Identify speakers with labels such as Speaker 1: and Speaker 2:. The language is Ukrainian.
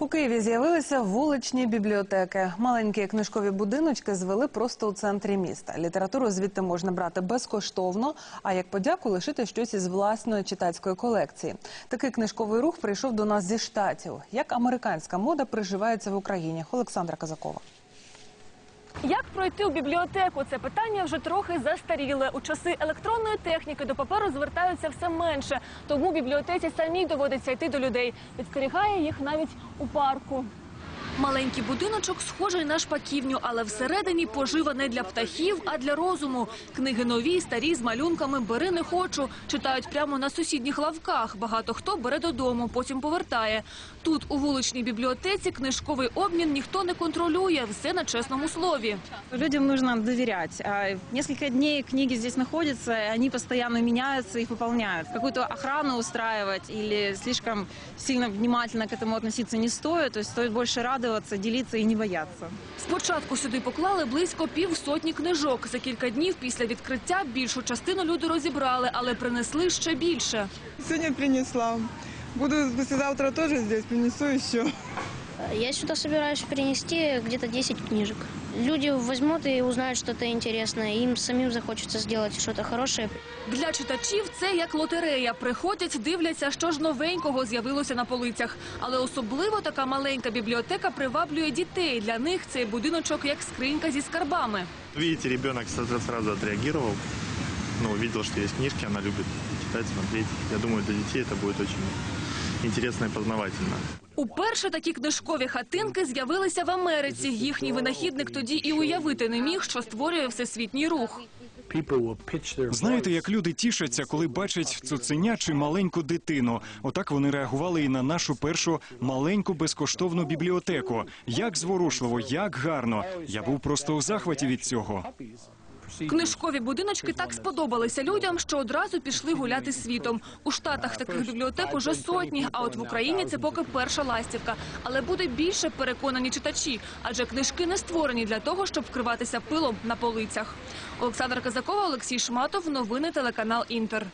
Speaker 1: У Києві з'явилися вуличні бібліотеки. Маленькі книжкові будиночки звели просто у центрі міста. Літературу звідти можна брати безкоштовно, а як подяку лишити щось із власної читацької колекції. Такий книжковий рух прийшов до нас зі штатів. Як американська мода приживається в Україні? Олександра Казакова.
Speaker 2: Як пройти у бібліотеку? Це питання вже трохи застаріле. У часи електронної техніки до паперу звертаються все менше. Тому бібліотеці самій доводиться йти до людей. Підстерігає їх навіть у парку. Маленький будиночок схожий на шпаківню, але всередині пожива не для птахів, а для розуму. Книги нові, старі з малюнками «Бери не хочу» читають прямо на сусідніх лавках. Багато хто бере додому, потім повертає. Тут, у вуличній бібліотеці, книжковий обмін ніхто не контролює. Все на чесному слові.
Speaker 3: Людям доверять. А, Несколько дней книги здесь находятся, и они постоянно меняются, их выполняют. Какую-то охрану устраивать или слишком сильно внимательно к этому относиться не стоит. То есть стоит больше радоваться, ділитися і не боятися.
Speaker 2: Спочатку сюди поклали близько півсотні книжок. За кілька днів після відкриття більшу частину люди розібрали, але принесли ще більше.
Speaker 4: Сьогодні принесла. Буду завтра теж здесь, принесу еще.
Speaker 5: Я сюда собираюсь принести где-то 10 книжек. Люди возьмут и узнают что-то интересное. Им самим захочется сделать что-то хорошее.
Speaker 2: Для читачів це як лотерея. Приходять, дивляться, що ж новенького з'явилося на полицях. Але особливо така маленька бібліотека приваблює дітей. Для них цей будиночок як скринька зі скарбами.
Speaker 6: Видите, ребенок сразу сразу отреагировал. Ну, увидел, что есть книжки, она любит читать, смотреть. Я думаю, для детей это будет очень интересно и познавательно.
Speaker 2: Уперше такі книжкові хатинки з'явилися в Америці. Їхній винахідник тоді і уявити не міг, що створює всесвітній рух.
Speaker 7: Знаєте, як люди тішаться, коли бачать цуценя чи маленьку дитину. Отак вони реагували і на нашу першу маленьку безкоштовну бібліотеку. Як зворушливо, як гарно. Я був просто у захваті від цього.
Speaker 2: Книжкові будиночки так сподобалися людям, що одразу пішли гуляти світом. У Штатах таких бібліотек уже сотні, а от в Україні це поки перша ластівка. Але буде більше переконані читачі, адже книжки не створені для того, щоб вкриватися пилом на полицях. Олександр Казакова, Олексій Шматов. Новини телеканал Інтер.